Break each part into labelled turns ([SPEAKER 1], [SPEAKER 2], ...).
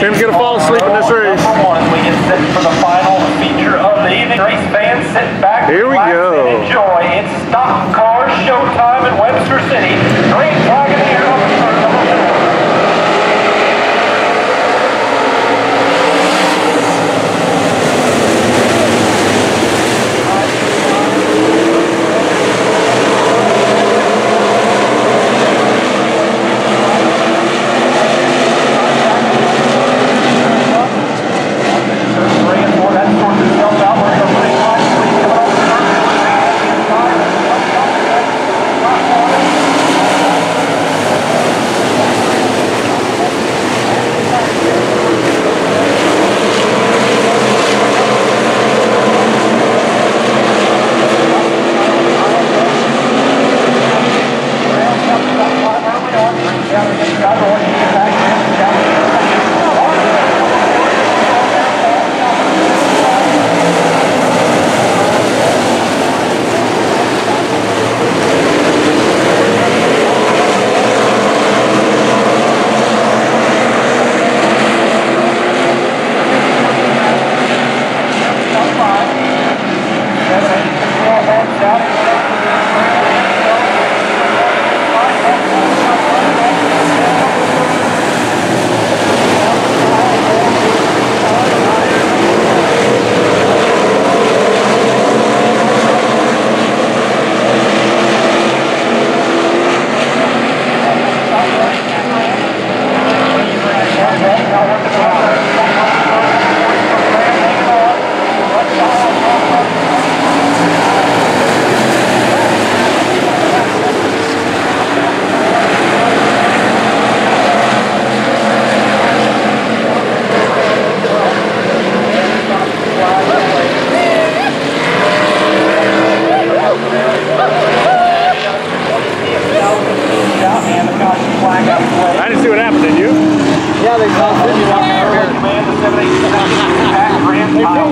[SPEAKER 1] Tim's gonna fall.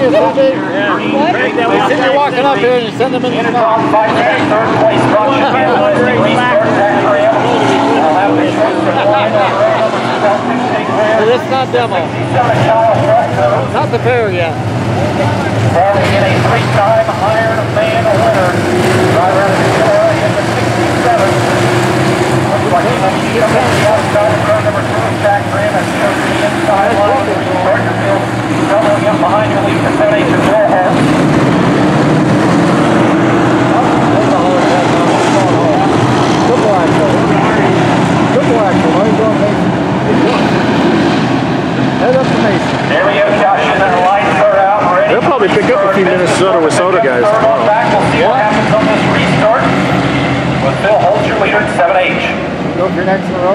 [SPEAKER 1] serious, aren't? Yeah. What? You
[SPEAKER 2] walking up here and you send them in the this is not demo. Not the pair yet.
[SPEAKER 3] In a three-time Man winner. Driver out of in the 67. Looks like he's going to get him on the outside. stage. Go
[SPEAKER 2] for your next in a row.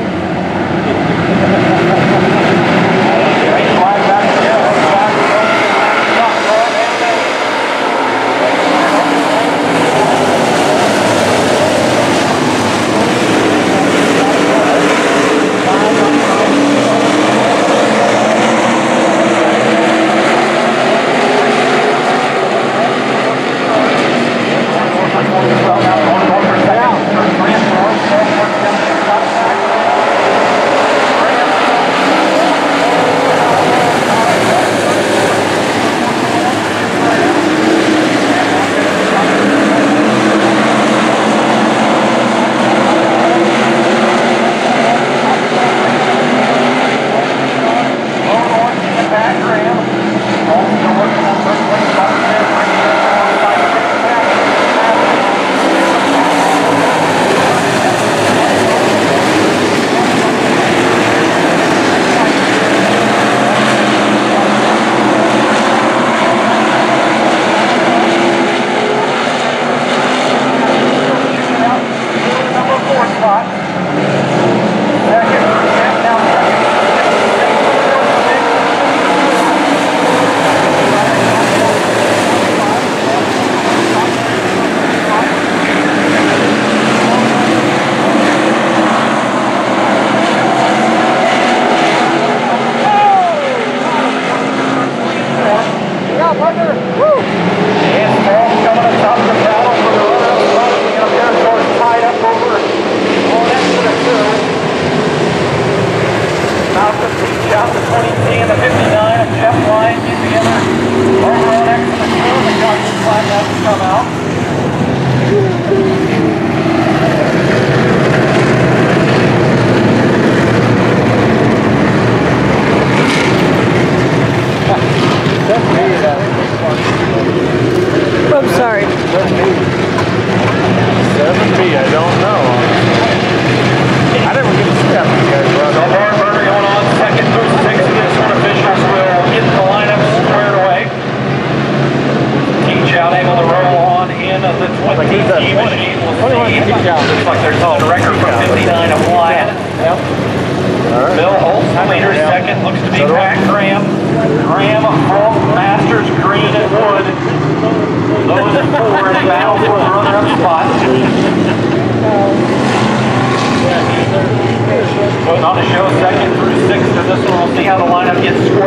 [SPEAKER 1] On the show second through sixth. So this one we'll see how the lineup gets screwed.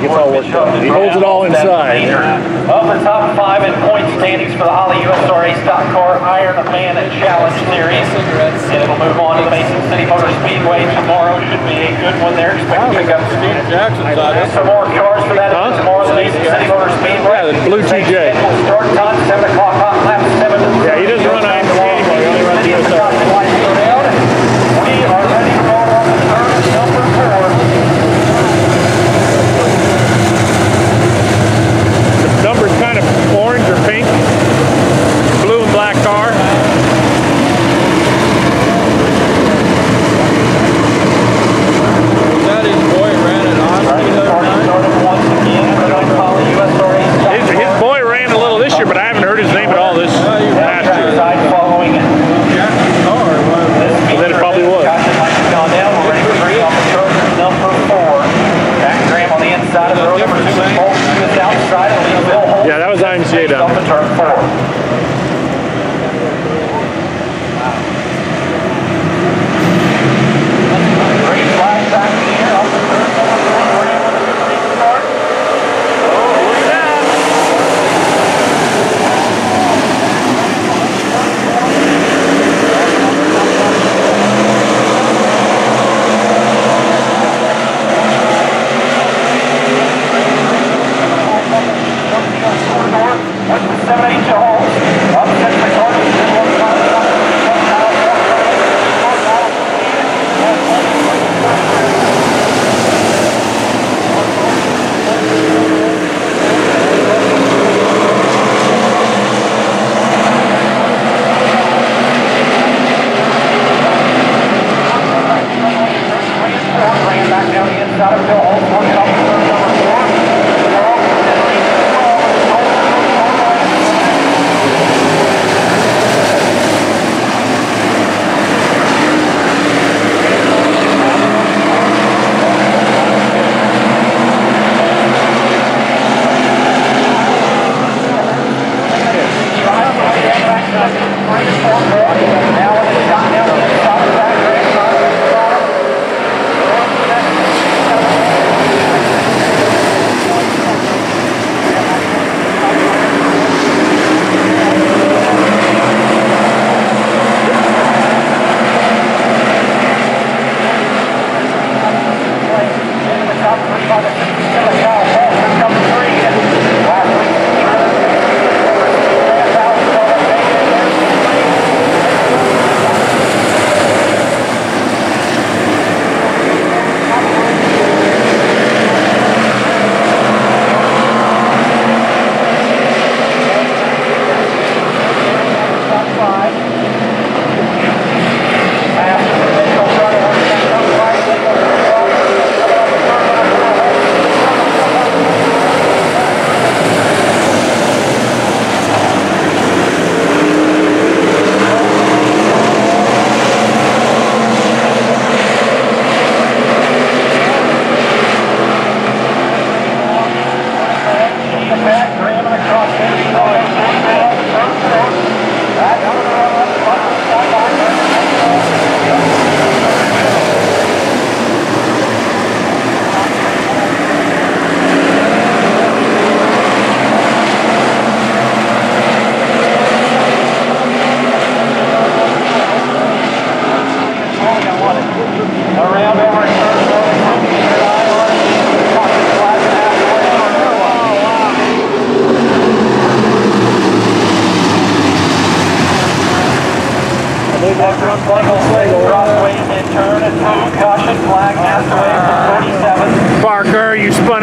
[SPEAKER 1] think it's all
[SPEAKER 3] worked out. He holds it all inside.
[SPEAKER 1] Of the top five in point standings for the Holly USRA stock car Iron Man Challenge Series. And it'll move on to the Mason City Motor Speedway tomorrow. Should be a good one there. Expect to pick up Steve
[SPEAKER 2] Jackson's on it.
[SPEAKER 1] Some more cars for that
[SPEAKER 3] huh?
[SPEAKER 1] tomorrow Mason City Motor Speedway.
[SPEAKER 3] Yeah, the blue TJ.
[SPEAKER 1] Start time, 7 o'clock, hot lap 7
[SPEAKER 3] Yeah, he doesn't run
[SPEAKER 1] Parker, Barker, you spun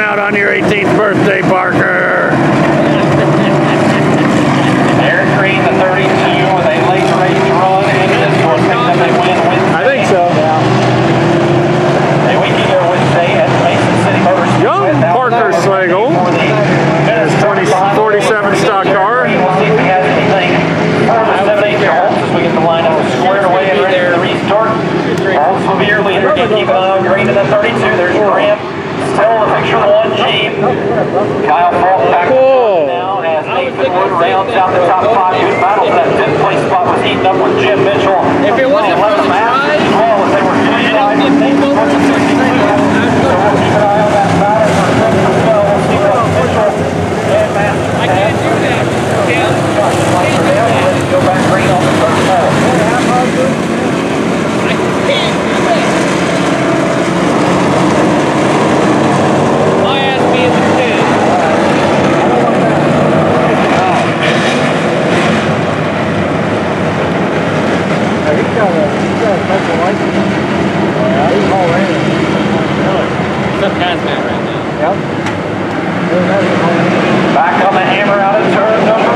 [SPEAKER 2] got a, a special license. Yeah. In. Really?
[SPEAKER 1] Right
[SPEAKER 2] now. Yep. Back on the hammer out of turn number